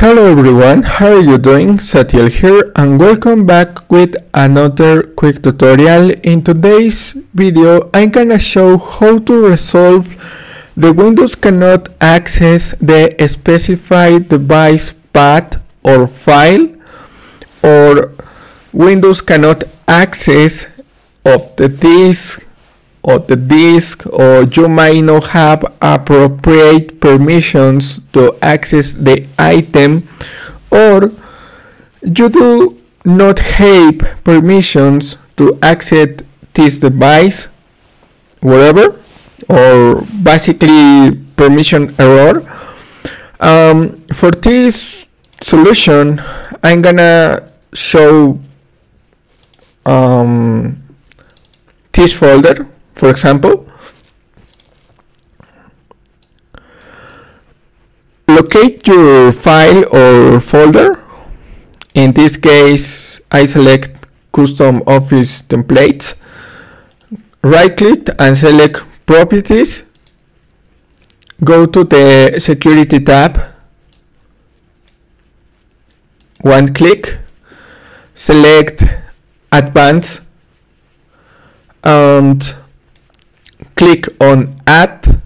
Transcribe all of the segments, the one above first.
Hello everyone, how are you doing? Zatiel here and welcome back with another quick tutorial. In today's video I'm gonna show how to resolve the Windows cannot access the specified device path or file or Windows cannot access of the disk or the disk or you might not have appropriate permissions to access the item or you do not have permissions to access this device whatever or basically permission error. Um, for this solution I'm gonna show um, this folder for example, locate your file or folder. In this case, I select custom office templates. Right click and select properties. Go to the security tab. One click. Select advanced and click on add.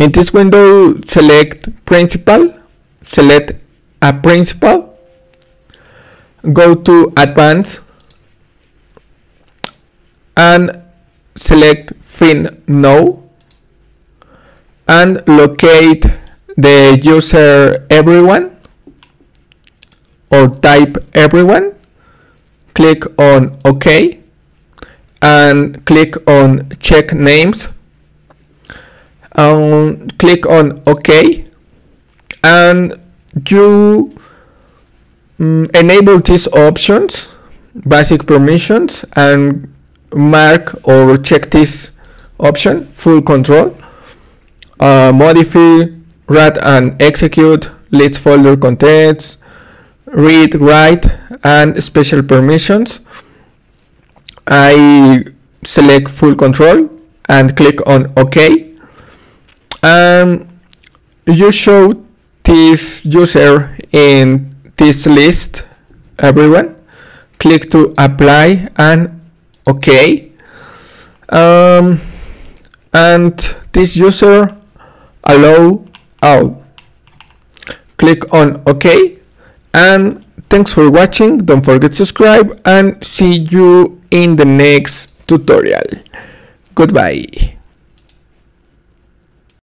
In this window select principal select a principal go to advanced and select Find Now and locate the user everyone or type everyone. Click on ok and click on check names. Um, click on OK. And you um, enable these options basic permissions and mark or check this option full control. Uh, modify write and execute list folder contents read write and special permissions I select full control and click on OK. Um, you show this user in this list, everyone. Click to apply and OK. Um, and this user allow all. Click on OK and thanks for watching don't forget to subscribe and see you in the next tutorial. Goodbye.